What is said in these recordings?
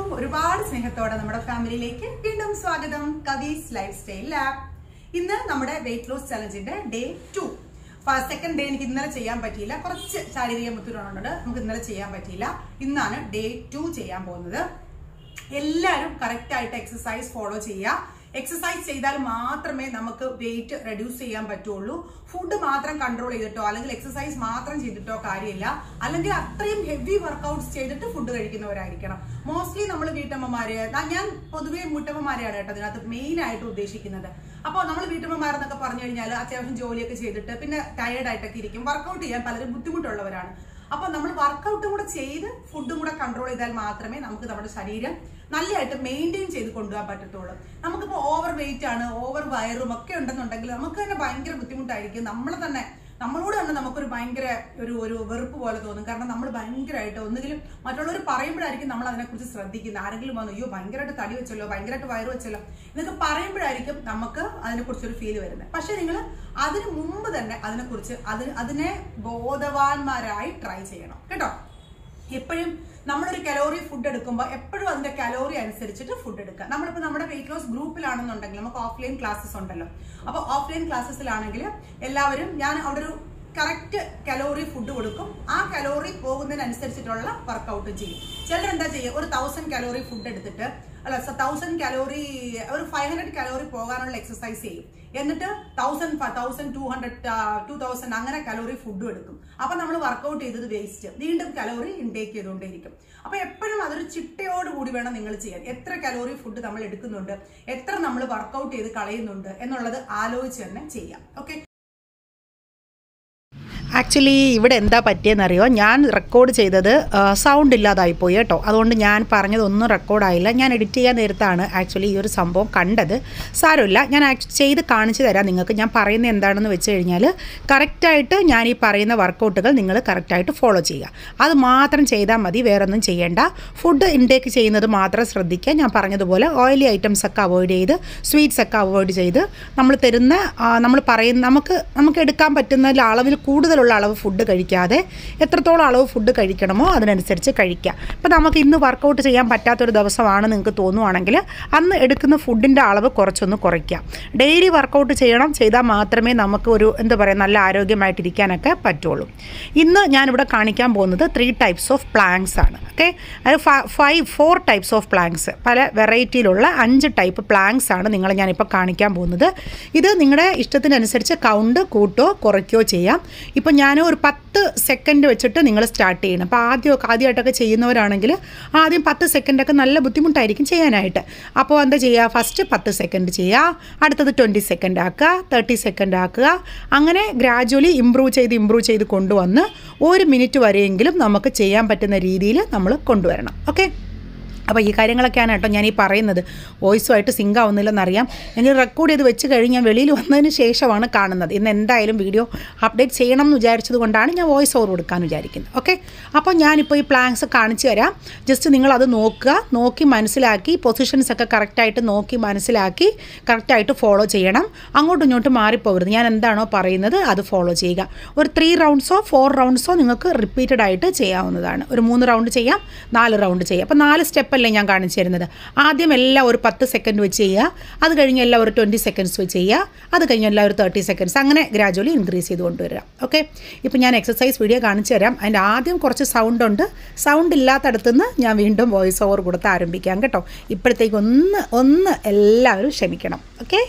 എല്ലാവർക്കും ഒരുപാട് സ്നേഹത്തോടെ നമ്മുടെ ഫാമിലിയിലേക്ക് വീണ്ടും സ്വാഗതം. കവീസ് ലൈഫ് സ്റ്റൈൽ ലാബ് ഇന്ന് നമ്മുടെ വെയിറ്റ് ലോസ് ചലഞ്ചിന്റെ ഡേ ടു സെക്കൻഡ് ഡേ എനിക്ക് ഇന്നലെ ചെയ്യാൻ പറ്റിയില്ല. കുറച്ച് ശാരീരിക ബുദ്ധിമുട്ടുണ്ട് നമുക്ക് ഇന്നലെ ചെയ്യാൻ പറ്റിയില്ല. ഇന്നാണ് ഡേ ടു ചെയ്യാൻ പോകുന്നത്. എല്ലാവരും കറക്റ്റ് ആയിട്ട് എക്സസൈസ് ഫോളോ ചെയ്യുക. എക്സസൈസ് ചെയ്താൽ മാത്രമേ നമുക്ക് വെയിറ്റ് റെഡ്യൂസ് ചെയ്യാൻ പറ്റുള്ളൂ. ഫുഡ് മാത്രം കൺട്രോൾ ചെയ്തിട്ടോ അല്ലെങ്കിൽ എക്സസൈസ് മാത്രം ചെയ്തിട്ടോ കാര്യമില്ല. അല്ലെങ്കിൽ അത്രയും ഹെവി വർക്കൗട്ട്സ് ചെയ്തിട്ട് ഫുഡ് കഴിക്കുന്നവരായിരിക്കണം. മോസ്റ്റ്ലി നമ്മൾ വീട്ടമ്മമാര് ഞാൻ പൊതുവേ മുട്ടമ്മമാരെയാണ് കേട്ടോ അതിനകത്ത് മെയിൻ ആയിട്ട് ഉദ്ദേശിക്കുന്നത്. അപ്പോൾ നമ്മൾ വീട്ടമ്മമാരെന്നൊക്കെ പറഞ്ഞു കഴിഞ്ഞാൽ അത്യാവശ്യം ജോലിയൊക്കെ ചെയ്തിട്ട് പിന്നെ ടയേർഡ് ആയിട്ടൊക്കെ ഇരിക്കും. വർക്കൗട്ട് ചെയ്യാൻ പലരും ബുദ്ധിമുട്ടുള്ളവരാണ്. അപ്പൊ നമ്മൾ വർക്കൗട്ടും കൂടെ ചെയ്ത് ഫുഡും കൂടെ കൺട്രോൾ ചെയ്താൽ മാത്രമേ നമുക്ക് നമ്മുടെ ശരീരം നല്ലതായിട്ട് മെയിന്റെയിൻ ചെയ്ത് കൊണ്ടുപോകാൻ പറ്റത്തുള്ളൂ. നമുക്കിപ്പോൾ ഓവർ വെയിറ്റ് ആണ് ഓവർ വയറും ഒക്കെ ഉണ്ടെന്നുണ്ടെങ്കിൽ നമുക്ക് തന്നെ ഭയങ്കര ബുദ്ധിമുട്ടായിരിക്കും. നമ്മളെ തന്നെ നമ്മളോട് തന്നെ നമുക്കൊരു ഭയങ്കര ഒരു ഒരു വെറുപ്പ് പോലെ തോന്നും. കാരണം നമ്മൾ ഭയങ്കരമായിട്ട് ഒന്നുകിലും മറ്റുള്ളവർ പറയുമ്പോഴായിരിക്കും നമ്മൾ അതിനെക്കുറിച്ച് ശ്രദ്ധിക്കുന്നത്. ആരെങ്കിലും വന്നു അയ്യോ ഭയങ്കരമായിട്ട് തടി വെച്ചല്ലോ ഭയങ്കരമായിട്ട് വയറ് വെച്ചല്ലോ എന്നൊക്കെ പറയുമ്പോഴായിരിക്കും നമുക്ക് അതിനെക്കുറിച്ചൊരു ഫീൽ വരുന്നത്. പക്ഷെ നിങ്ങൾ അതിന് മുമ്പ് തന്നെ അതിനെക്കുറിച്ച് അതിന് അതിനെ ബോധവാന്മാരായി ട്രൈ ചെയ്യണം. കേട്ടോ? എപ്പോഴും നമ്മളൊരു കലോറി ഫുഡ് എടുക്കുമ്പോൾ എപ്പോഴും അതിന്റെ കലോറി അനുസരിച്ചിട്ട് ഫുഡ് എടുക്കുക. നമ്മളിപ്പോൾ നമ്മുടെ വെയിറ്റ് ലോസ് ഗ്രൂപ്പിലാണെന്നുണ്ടെങ്കിൽ നമുക്ക് ഓഫ്ലൈൻ ക്ലാസ്സസ് ഉണ്ടല്ലോ. അപ്പോൾ ഓഫ്ലൈൻ ക്ലാസ്സസിലാണെങ്കിൽ എല്ലാവരും ഞാൻ അവിടെ ഒരു കറക്റ്റ് കലോറി ഫുഡ് കൊടുക്കും. ആ കലോറി പോകുന്നതിനനുസരിച്ചിട്ടുള്ള വർക്കൗട്ട് ചെയ്യും. ചിലർ എന്താ ചെയ്യുക? ഒരു തൗസൻഡ് കലോറി ഫുഡ് എടുത്തിട്ട് അല്ല തൗസൻഡ് കലോറി ഒരു ഫൈവ് ഹൺഡ്രഡ് കലോറി പോകാനുള്ള എക്സസൈസ് ചെയ്യും. എന്നിട്ട് thousand thousand two hundred two thousand അങ്ങനെ കലോറി ഫുഡും എടുക്കും. അപ്പൊ നമ്മൾ വർക്കൗട്ട് ചെയ്തത് വേസ്റ്റ് വീണ്ടും കലോറി ഇൻടേക്ക് ചെയ്തുകൊണ്ടേയിരിക്കും. അപ്പൊ എപ്പോഴും അതൊരു ചിട്ടയോടുകൂടി വേണം നിങ്ങൾ ചെയ്യാൻ. എത്ര കലോറി ഫുഡ് നമ്മൾ എടുക്കുന്നുണ്ട് എത്ര നമ്മൾ വർക്കൗട്ട് ചെയ്ത് കളയുന്നുണ്ട് എന്നുള്ളത് ആലോചിച്ച് തന്നെ ചെയ്യാം. ഓക്കെ ആക്ച്വലി ഇവിടെ എന്താ പറ്റിയെന്നറിയോ? ഞാൻ റെക്കോർഡ് ചെയ്തത് സൗണ്ട് ഇല്ലാതായിപ്പോയി കേട്ടോ. അതുകൊണ്ട് ഞാൻ പറഞ്ഞതൊന്നും റെക്കോർഡായില്ല ഞാൻ എഡിറ്റ് ചെയ്യാൻ നേരത്താണ് ആക്ച്വലി ഈ ഒരു സംഭവം കണ്ടത്. സാരമില്ല. ഞാൻ ചെയ്ത് കാണിച്ചു തരാം നിങ്ങൾക്ക്. ഞാൻ പറയുന്നത് എന്താണെന്ന് വെച്ച് കഴിഞ്ഞാൽ കറക്റ്റായിട്ട് ഞാൻ ഈ പറയുന്ന വർക്കൗട്ടുകൾ നിങ്ങൾ കറക്റ്റായിട്ട് ഫോളോ ചെയ്യുക. അത് മാത്രം ചെയ്താൽ മതി. വേറൊന്നും ചെയ്യേണ്ട. ഫുഡ് ഇൻടേക്ക് ചെയ്യുന്നത് മാത്രം ശ്രദ്ധിക്കുക. ഞാൻ പറഞ്ഞതുപോലെ ഓയിലി ഐറ്റംസ് ഒക്കെ അവോയ്ഡ് ചെയ്ത് സ്വീറ്റ്സ് ഒക്കെ അവോയ്ഡ് ചെയ്ത് നമ്മൾ തരുന്ന നമ്മൾ പറയുന്ന നമുക്ക് നമുക്ക് എടുക്കാൻ പറ്റുന്ന അളവിൽ കൂടുതലുള്ള അളവ് ഫുഡ് കഴിക്കാതെ എത്രത്തോളം അളവ് ഫുഡ് കഴിക്കണമോ അതിനനുസരിച്ച് കഴിക്കുക ഇപ്പം നമുക്ക് ഇന്ന് വർക്കൗട്ട് ചെയ്യാൻ പറ്റാത്തൊരു ദിവസമാണ് നിങ്ങൾക്ക് തോന്നുവാണെങ്കിൽ അന്ന് എടുക്കുന്ന ഫുഡിന്റെ അളവ് കുറച്ചൊന്ന് കുറയ്ക്കുക ഡെയിലി വർക്കൗട്ട് ചെയ്യണം. ചെയ്താൽ മാത്രമേ നമുക്ക് ഒരു എന്താ പറയുക നല്ല ആരോഗ്യമായിട്ടിരിക്കാനൊക്കെ പറ്റുള്ളൂ. ഇന്ന് ഞാനിവിടെ കാണിക്കാൻ പോകുന്നത് ത്രീ ടൈപ്സ് ഓഫ് പ്ലാങ്സ് ആണ്. ഓക്കെ അത് five four types of planks പല വെറൈറ്റിയിലുള്ള അഞ്ച് ടൈപ്പ് പ്ലാങ്സ് ആണ് നിങ്ങളെ ഞാനിപ്പോൾ കാണിക്കാൻ പോകുന്നത്. ഇത് നിങ്ങളുടെ ഇഷ്ടത്തിനനുസരിച്ച് കൗണ്ട് കൂട്ടോ കുറയ്ക്കോ ചെയ്യാം. ഇപ്പം ഞാൻ ഒരു പത്ത് സെക്കൻഡ് വെച്ചിട്ട് നിങ്ങൾ സ്റ്റാർട്ട് ചെയ്യണം. അപ്പോൾ ആദ്യമൊക്കെ ആദ്യമായിട്ടൊക്കെ ചെയ്യുന്നവരാണെങ്കിൽ ആദ്യം പത്ത് സെക്കൻഡൊക്കെ നല്ല ബുദ്ധിമുട്ടായിരിക്കും ചെയ്യാനായിട്ട്. അപ്പോൾ എന്താ ചെയ്യുക ഫസ്റ്റ് പത്ത് സെക്കൻഡ് ചെയ്യുക അടുത്തത് ട്വന്റി സെക്കൻഡ് ആക്കുക. തേർട്ടി സെക്കൻഡ് ആക്കുക. അങ്ങനെ ഗ്രാജുവലി ഇമ്പ്രൂവ് ചെയ്ത് ഇമ്പ്രൂവ് ചെയ്ത് കൊണ്ടുവന്ന് ഒരു മിനിറ്റ് വരെയെങ്കിലും നമുക്ക് ചെയ്യാൻ പറ്റുന്ന രീതിയിൽ നമ്മൾ കൊണ്ടുവരണം. ഓക്കെ അപ്പോൾ ഈ കാര്യങ്ങളൊക്കെയാണ് കേട്ടോ ഞാൻ ഈ പറയുന്നത്. വോയിസുമായിട്ട് സിങ്ക് ആവുന്നില്ലെന്നറിയാം. ഞങ്ങൾ റെക്കോർഡ് ചെയ്ത് വെച്ച് കഴിഞ്ഞ് ഞാൻ വെളിയിൽ വന്നതിന് ശേഷമാണ് കാണുന്നത്. ഇന്ന് എന്തായാലും വീഡിയോ അപ്ഡേറ്റ് ചെയ്യണം എന്ന് വിചാരിച്ചത് കൊണ്ടാണ് ഞാൻ വോയിസ് ഓവർ കൊടുക്കാൻ വിചാരിക്കുന്നത്. ഓക്കെ അപ്പോൾ ഞാനിപ്പോൾ ഈ പ്ലാങ്സ് കാണിച്ചു തരാം. ജസ്റ്റ് നിങ്ങളത് നോക്കുക. നോക്കി മനസ്സിലാക്കി. പൊസിഷൻസ് ഒക്കെ കറക്റ്റായിട്ട് നോക്കി മനസ്സിലാക്കി. കറക്റ്റായിട്ട് ഫോളോ ചെയ്യണം. അങ്ങോട്ടും ഇങ്ങോട്ടും മാറിപ്പോകരുത്. ഞാൻ എന്താണോ പറയുന്നത് അത് ഫോളോ ചെയ്യുക. ഒരു ത്രീ റൗണ്ട്സോ ഫോർ റൗണ്ട്സോ നിങ്ങൾക്ക് റിപ്പീറ്റഡ് ആയിട്ട് ചെയ്യാവുന്നതാണ്. ഒരു മൂന്ന് റൗണ്ട് ചെയ്യാം നാല് റൗണ്ട് ചെയ്യാം. അപ്പോൾ നാല് സ്റ്റെപ്പല്ലേ ഞാൻ കാണിച്ചു തരുന്നത്? ആദ്യം എല്ലാം ഒരു പത്ത് സെക്കൻഡ് വെച്ച് ചെയ്യുക. അത് കഴിഞ്ഞ് എല്ലാം ഒരു ട്വന്റി സെക്കൻഡ്സ് വെച്ച് ചെയ്യുക. അത് കഴിഞ്ഞ് എല്ലാം ഒരു തേർട്ടി സെക്കൻഡ്സ് അങ്ങനെ ഗ്രാജുവലി ഇൻക്രീസ് ചെയ്ത് കൊണ്ടുവരാം ഓക്കെ ഇപ്പോൾ ഞാൻ എക്സസൈസ് വീഡിയോ കാണിച്ചു തരാം. അതിന്റെ ആദ്യം കുറച്ച് സൗണ്ട് ഉണ്ട്. സൗണ്ട് ഇല്ലാത്തടത്തുനിന്ന് ഞാൻ വീണ്ടും വോയിസ് ഓവർ കൊടുത്ത് ആരംഭിക്കാം കേട്ടോ. ഇപ്പോഴത്തേക്ക് ഒന്ന് ഒന്ന് എല്ലാവരും ക്ഷമിക്കണം. ഓക്കെ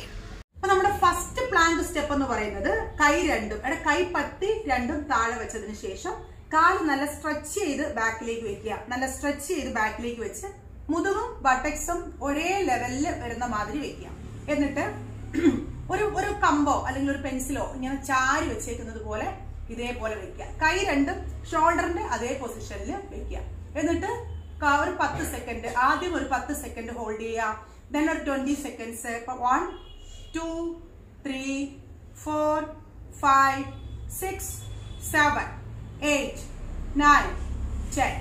അപ്പോൾ നമ്മുടെ ഫസ്റ്റ് പ്ലാങ്ക് സ്റ്റെപ്പ് എന്ന് പറയുന്നത് കൈ രണ്ടും കൈ പത്തി രണ്ടും താഴെ വെച്ചതിന് ശേഷം കാൽ നല്ല സ്ട്രെച്ച് ചെയ്ത് ബാക്കിലേക്ക് വെക്കുക. നല്ല സ്ട്രെച്ച് ചെയ്ത് ബാക്കിലേക്ക് വെച്ച് മുതുകും ബട്ടക്സും ഒരേ ലെവലിൽ വരുന്ന മാതിരി വെക്കുക. എന്നിട്ട് ഒരു ഒരു കമ്പോ അല്ലെങ്കിൽ ഒരു പെൻസിലോ ഇങ്ങനെ ചാരി വെച്ചേക്കുന്നത് പോലെ ഇതേപോലെ വെക്കുക. കൈ രണ്ടും ഷോൾഡറിന്റെ അതേ പൊസിഷനിൽ വെക്കുക. എന്നിട്ട് ഒരു പത്ത് സെക്കൻഡ് ആദ്യം ഒരു പത്ത് സെക്കൻഡ് ഹോൾഡ് ചെയ്യുക. ദെൻ ഒരു twenty seconds one two three four five six seven eight nine ten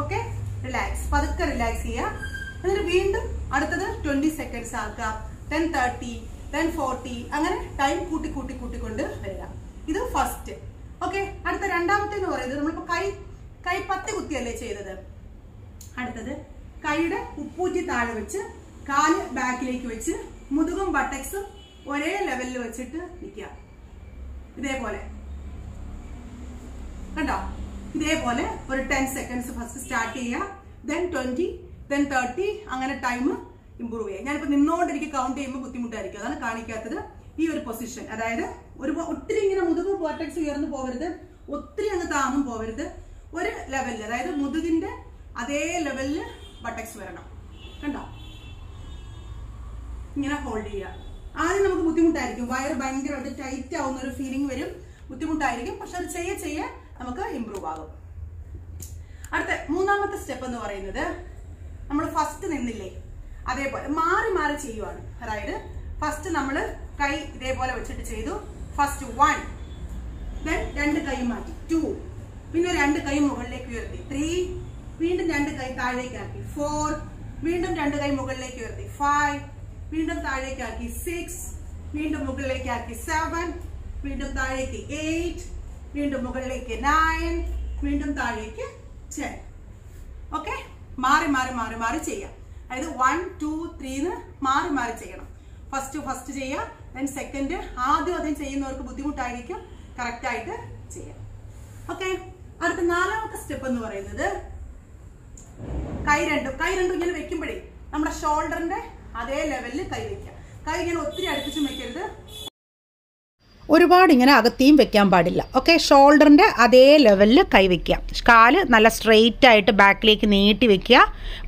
okay relax പതുക്കെ റിലാക്സ് ചെയ്യുക. എന്നിട്ട് വീണ്ടും അടുത്തത് ട്വന്റി സെക്കൻഡ്സ് ആക്കുക. ദെൻ തേർട്ടി ദെൻ ഫോർട്ടി അങ്ങനെ ടൈം കൂട്ടി കൂട്ടി കൂട്ടിക്കൊണ്ട് വരിക. ഇത് ഫസ്റ്റ് ഓക്കെ അടുത്ത രണ്ടാമത്തെ എന്ന് പറയുന്നത് നമ്മളിപ്പോ കൈ കൈ പത്ത് കുത്തിയല്ലേ ചെയ്തത്? അടുത്തത് കൈയുടെ ഉപ്പൂറ്റി താഴെ വെച്ച് കാൽ ബാക്കിലേക്ക് വെച്ച് മുതുകും ബട്ടക്സും ഒരേ ലെവലിൽ വെച്ചിട്ട് നിൽക്കുക. ഇതേപോലെ. കണ്ടോ? ഇതേപോലെ ഒരു ടെൻ സെക്കൻഡ്സ് ഫസ്റ്റ് സ്റ്റാർട്ട് ചെയ്യുക ദെൻ ട്വന്റി ദെൻ തേർട്ടി അങ്ങനെ ടൈം ഇമ്പ്രൂവ് ചെയ്യുക. ഞാനിപ്പോ നിന്നോണ്ട് എനിക്ക് കൗണ്ട് ചെയ്യുമ്പോൾ ബുദ്ധിമുട്ടായിരിക്കും. അതാണ് കാണിക്കാത്തത് ഈ ഒരു പൊസിഷൻ അതായത് ഒരു ഒത്തിരി ഇങ്ങനെ മുതുക് പോർട്ടക്സ് ഉയർന്നു പോകരുത് ഒത്തിരി അങ്ങ് താങ്ങും പോകരുത് ഒരു ലെവലിൽ അതായത് മുതുകിന്റെ അതേ ലെവലിൽ ബട്ടക്സ് വരണം. കണ്ടോ? ഇങ്ങനെ ഹോൾഡ് ചെയ്യുക. ആദ്യം നമുക്ക് ബുദ്ധിമുട്ടായിരിക്കും. വയർ ഭയങ്കരമായിട്ട് ടൈറ്റ് ആവുന്ന ഒരു ഫീലിംഗ് വരും. ബുദ്ധിമുട്ടായിരിക്കും. പക്ഷെ അത് ചെയ്യ ചെയ്യ. നമുക്ക് ഇമ്പ്രൂവ് ആകും. അടുത്ത മൂന്നാമത്തെ സ്റ്റെപ്പ് എന്ന് പറയുന്നത് നമ്മൾ ഫസ്റ്റ് നിന്നില്ലേ? അതേപോലെ മാറി മാറി ചെയ്യുവാണ്. അതായത് ഫസ്റ്റ് നമ്മൾ കൈ ഇതേപോലെ വെച്ചിട്ട് ചെയ്തു. ഫസ്റ്റ് വൺ ദെൻ രണ്ട് കൈ മാറ്റി. ടു പിന്നെ രണ്ട് കൈ മുകളിലേക്ക് ഉയർത്തി. ത്രീ വീണ്ടും രണ്ട് കൈ താഴേക്ക് ആക്കി. ഫോർ വീണ്ടും രണ്ട് കൈ മുകളിലേക്ക് ഉയർത്തി. ഫൈവ് വീണ്ടും താഴേക്ക് ആക്കി. സിക്സ് വീണ്ടും മുകളിലേക്ക് ആക്കി. സെവൻ വീണ്ടും താഴേക്ക്. എയ്റ്റ് വീണ്ടും മുകളിലേക്ക് നയൻ വീണ്ടും താഴേക്ക് ടെൻ ഓക്കെ മാറി മാറി മാറി മാറി ചെയ്യാം. അതായത് വൺ ടു ത്രീന്ന് മാറി മാറി ചെയ്യണം. ഫസ്റ്റ് ഫസ്റ്റ് ചെയ്യുക. ദെൻ സെക്കൻഡ് ആദ്യം ആദ്യം ചെയ്യുന്നവർക്ക് ബുദ്ധിമുട്ടായിരിക്കും. കറക്റ്റായിട്ട് ചെയ്യാം. ഓക്കെ അടുത്ത നാലാമത്തെ സ്റ്റെപ്പ് എന്ന് പറയുന്നത് കൈ രണ്ടും. കൈ രണ്ടും ഇങ്ങനെ വെക്കുമ്പോഴേ നമ്മുടെ ഷോൾഡറിന്റെ അതേ ലെവലിൽ കൈ വെക്കാം കൈ ഇങ്ങനെ ഒത്തിരി അടുപ്പിച്ചും വെക്കരുത്. ഒരുപാട് ഇങ്ങനെ അകത്തിയും വെക്കാൻ പാടില്ല. ഓക്കെ ഷോൾഡറിന്റെ അതേ ലെവലിൽ കൈ വയ്ക്കുക കാൽ നല്ല സ്ട്രെയിറ്റ് ആയിട്ട് ബാക്കിലേക്ക് നീട്ടി വെക്കുക.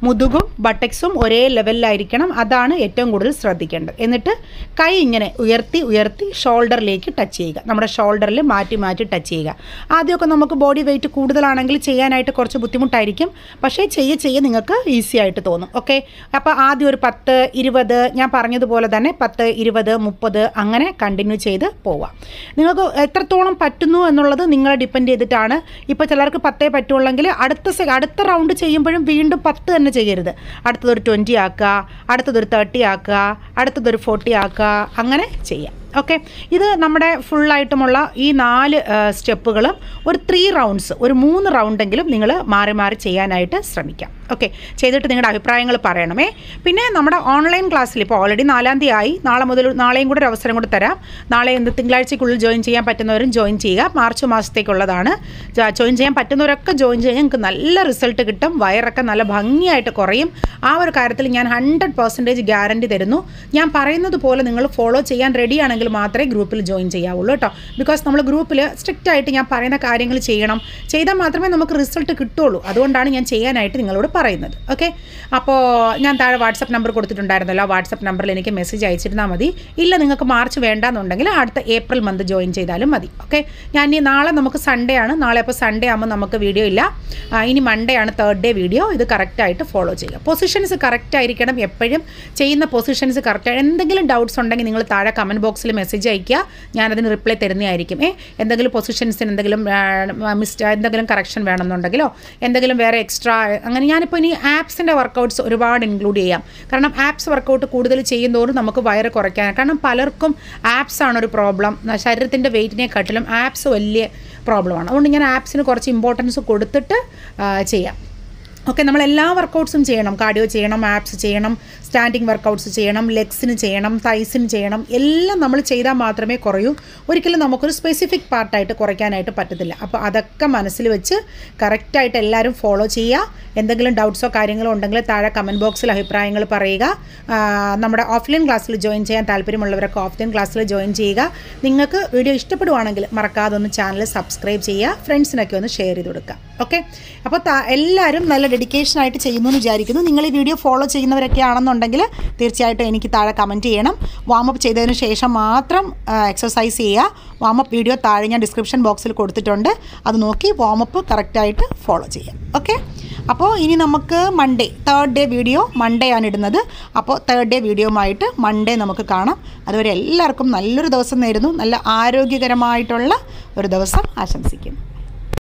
മുതുകും ബട്ടക്സും ഒരേ ലെവലിലായിരിക്കണം അതാണ് ഏറ്റവും കൂടുതൽ ശ്രദ്ധിക്കേണ്ടത്. എന്നിട്ട് കൈ ഇങ്ങനെ ഉയർത്തി ഉയർത്തി ഷോൾഡറിലേക്ക് ടച്ച് ചെയ്യുക. നമ്മുടെ ഷോൾഡറിൽ മാറ്റി മാറ്റി ടച്ച് ചെയ്യുക. ആദ്യമൊക്കെ നമുക്ക് ബോഡി വെയിറ്റ് കൂടുതലാണെങ്കിൽ ചെയ്യാനായിട്ട് കുറച്ച് ബുദ്ധിമുട്ടായിരിക്കും. പക്ഷേ ചെയ്യ ചെയ്യ നിങ്ങൾക്ക് ഈസി ആയിട്ട് തോന്നും. ഓക്കെ അപ്പോൾ ആദ്യം ഒരു പത്ത് ഇരുപത് ഞാൻ പറഞ്ഞതുപോലെ തന്നെ പത്ത് ഇരുപത് മുപ്പത് അങ്ങനെ കണ്ടിന്യൂ ചെയ്ത് പോവാം നിങ്ങൾക്ക് എത്രത്തോളം പറ്റുന്നു എന്നുള്ളത് നിങ്ങളെ ഡിപ്പെൻഡ് ചെയ്തിട്ടാണ്. ഇപ്പോൾ ചിലർക്ക് പത്തേ പറ്റുള്ളെങ്കിൽ അടുത്ത അടുത്ത റൗണ്ട് ചെയ്യുമ്പോഴും വീണ്ടും പത്ത് തന്നെ ചെയ്യരുത്. അടുത്തതൊരു ട്വന്റി ആക്കുക അടുത്തതൊരു തേർട്ടി ആക്കുക അടുത്തതൊരു ഫോർട്ടി ആക്കുക അങ്ങനെ ചെയ്യാം. ഓക്കെ ഇത് നമ്മുടെ ഫുള്ളായിട്ടുമുള്ള ഈ നാല് സ്റ്റെപ്പുകളും ഒരു ത്രീ റൗണ്ട്സ് ഒരു മൂന്ന് റൗണ്ടെങ്കിലും നിങ്ങൾ മാറി മാറി ചെയ്യാനായിട്ട് ശ്രമിക്കാം. ഓക്കെ ചെയ്തിട്ട് നിങ്ങളുടെ അഭിപ്രായങ്ങൾ പറയണമേ. പിന്നെ നമ്മുടെ ഓൺലൈൻ ക്ലാസ്സിൽ ഇപ്പോൾ ഓൾറെഡി നാലാം തീയതി ആയി. നാളെ മുതൽ നാളെയും കൂടെ ഒരു അവസരം കൂടെ തരാം. നാളെ എന്ത് തിങ്കളാഴ്ചയ്ക്കുള്ളിൽ ജോയിൻ ചെയ്യാൻ പറ്റുന്നവരും ജോയിൻ ചെയ്യുക. മാർച്ച് മാസത്തേക്കുള്ളതാണ്. ജോയിൻ ചെയ്യാൻ പറ്റുന്നവരൊക്കെ ജോയിൻ ചെയ്യാൻ നിങ്ങൾക്ക് നല്ല റിസൾട്ട് കിട്ടും. വയറൊക്കെ നല്ല ഭംഗിയായിട്ട് കുറയും. ആ ഒരു കാര്യത്തിൽ ഞാൻ ഹൺഡ്രഡ് പെർസെന്റേജ് ഗ്യാരണ്ടി തരുന്നു. ഞാൻ പറയുന്നത് പോലെ നിങ്ങൾ ഫോളോ ചെയ്യാൻ റെഡി ആണെങ്കിൽ മാത്രമേ ഗ്രൂപ്പിൽ ജോയിൻ ചെയ്യാവുള്ളൂ കേട്ടോ. ബിക്കോസ് നമ്മൾ ഗ്രൂപ്പിൽ സ്ട്രിക്റ്റ് ആയിട്ട് ഞാൻ പറയുന്ന കാര്യങ്ങൾ ചെയ്യണം. ചെയ്താൽ മാത്രമേ നമുക്ക് റിസൾട്ട് കിട്ടുള്ളൂ അതുകൊണ്ടാണ് ഞാൻ ചെയ്യാനായിട്ട് നിങ്ങളോട് പറയുന്നത്. ഓക്കെ അപ്പോൾ ഞാൻ താഴെ വാട്സപ്പ് നമ്പർ കൊടുത്തിട്ടുണ്ടായിരുന്നല്ലോ. വാട്സപ്പ് നമ്പറിൽ എനിക്ക് മെസ്സേജ് അയച്ചിരുന്നാൽ മതി. ഇല്ല നിങ്ങൾക്ക് മാർച്ച് വേണ്ടാന്നുണ്ടെങ്കിൽ അടുത്ത ഏപ്രിൽ മന്ത് ജോയിൻ ചെയ്താലും മതി. ഓക്കെ ഞാൻ ഇനി നാളെ നമുക്ക് സൺഡേ ആണ്. നാളെ അപ്പോൾ സൺഡേ ആകുമ്പോൾ നമുക്ക് വീഡിയോ ഇല്ല. ഇനി മൺഡേ ആണ് തേർഡ് ഡേ വീഡിയോ ഇത് കറക്റ്റായിട്ട് ഫോളോ ചെയ്യുക. പൊസിഷൻസ് കറക്റ്റ് ആയിരിക്കണം എപ്പോഴും. ചെയ്യുന്ന പൊസിഷൻസ് കറക്റ്റ് എന്തെങ്കിലും ഡൗട്ട്സ് ഉണ്ടെങ്കിൽ നിങ്ങൾ താഴെ കമന്റ് ബോക്സിൽ മെസ്സേജ് അയയ്ക്കുക. ഞാനതിന് റിപ്ലൈ തരുന്നതായിരിക്കും. ഏ എന്തെങ്കിലും പൊസിഷൻസിന് എന്തെങ്കിലും മിസ്റ്റ് എന്തെങ്കിലും കറക്ഷൻ വേണമെന്നുണ്ടെങ്കിലോ എന്തെങ്കിലും വേറെ എക്സ്ട്രാ അങ്ങനെ ഞാനിപ്പോൾ ഇനി ആപ്സിന്റെ വർക്കൗട്ട്സ് ഒരുപാട് ഇൻക്ലൂഡ് ചെയ്യാം. കാരണം ആപ്സ് വർക്കൗട്ട് കൂടുതൽ ചെയ്യുന്നതോറും നമുക്ക് വയറ് കുറയ്ക്കാൻ കാരണം പലർക്കും ആപ്സ് ആണ് ഒരു പ്രോബ്ലം ശരീരത്തിന്റെ വെയിറ്റിനെക്കാട്ടിലും ആപ്സ് വലിയ പ്രോബ്ലമാണ് അതുകൊണ്ട് ഞാൻ ആപ്സിന് കുറച്ച് ഇമ്പോർട്ടൻസ് കൊടുത്തിട്ട് ചെയ്യാം. ഓക്കെ നമ്മൾ എല്ലാ വർക്കൗട്ട്സും ചെയ്യണം. കാർഡിയോ ചെയ്യണം ആപ്സ് ചെയ്യണം സ്റ്റാൻഡിങ് വർക്കൗട്ട്സ് ചെയ്യണം ലെഗ്സിന് ചെയ്യണം തൈസിന് ചെയ്യണം എല്ലാം നമ്മൾ ചെയ്താൽ മാത്രമേ കുറയൂ. ഒരിക്കലും നമുക്കൊരു സ്പെസിഫിക് പാർട്ടായിട്ട് കുറയ്ക്കാനായിട്ട് പറ്റത്തില്ല. അപ്പോൾ അതൊക്കെ മനസ്സിൽ വെച്ച് കറക്റ്റായിട്ട് എല്ലാവരും ഫോളോ ചെയ്യുക. എന്തെങ്കിലും ഡൗട്ട്സോ കാര്യങ്ങളോ ഉണ്ടെങ്കിൽ താഴെ കമന്റ് ബോക്സിൽ അഭിപ്രായങ്ങൾ പറയുക. നമ്മുടെ ഓഫ്ലൈൻ ക്ലാസ്സിൽ ജോയിൻ ചെയ്യാൻ താല്പര്യമുള്ളവരൊക്കെ ഓഫ്ലൈൻ ക്ലാസ്സിൽ ജോയിൻ ചെയ്യുക. നിങ്ങൾക്ക് വീഡിയോ ഇഷ്ടപ്പെടുവാണെങ്കിൽ മറക്കാതെ ഒന്ന് ചാനൽ സബ്സ്ക്രൈബ് ചെയ്യുക. ഫ്രണ്ട്സിനൊക്കെ ഒന്ന് ഷെയർ ചെയ്ത് കൊടുക്കുക. ഓക്കെ അപ്പോൾ എല്ലാവരും നല്ല ഡെഡിക്കേഷൻ ആയിട്ട് ചെയ്യുന്നു എന്ന് വിചാരിക്കുന്നു. നിങ്ങൾ ഈ വീഡിയോ ഫോളോ ചെയ്യുന്നവരൊക്കെ ആണെന്നുണ്ടെങ്കിൽ തീർച്ചയായിട്ടും എനിക്ക് താഴെ കമന്റ് ചെയ്യണം. വാമപ്പ് ചെയ്തതിന് ശേഷം മാത്രം എക്സസൈസ് ചെയ്യുക. വാമപ്പ് വീഡിയോ താഴെ ഞാൻ ഡിസ്ക്രിപ്ഷൻ ബോക്സിൽ കൊടുത്തിട്ടുണ്ട്. അത് നോക്കി വാമപ്പ് കറക്റ്റായിട്ട് ഫോളോ ചെയ്യാം. ഓക്കെ അപ്പോൾ ഇനി നമുക്ക് Monday third day video Monday ആണ് ഇടുന്നത്. അപ്പോൾ തേർഡ് ഡേ വീഡിയോയുമായിട്ട് മൺഡേ നമുക്ക് കാണാം. അതുവരെ എല്ലാവർക്കും നല്ലൊരു ദിവസം നേരുന്നു. നല്ല ആരോഗ്യകരമായിട്ടുള്ള ഒരു ദിവസം ആശംസിക്കുന്നു.